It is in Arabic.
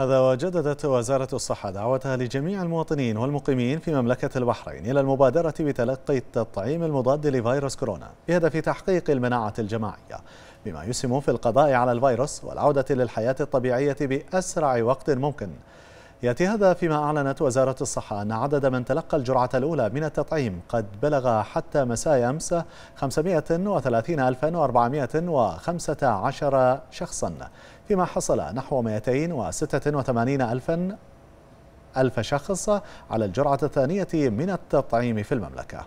هذا وجددت وزارة الصحة دعوتها لجميع المواطنين والمقيمين في مملكة البحرين إلى المبادرة بتلقي التطعيم المضاد لفيروس كورونا بهدف تحقيق المناعة الجماعية بما يسهم في القضاء على الفيروس والعودة للحياة الطبيعية بأسرع وقت ممكن. يأتي هذا فيما أعلنت وزارة الصحة أن عدد من تلقى الجرعة الأولى من التطعيم قد بلغ حتى مساء أمس 530,415 شخصا. فيما حصل نحو 286 ألف ألف شخص على الجرعة الثانية من التطعيم في المملكة.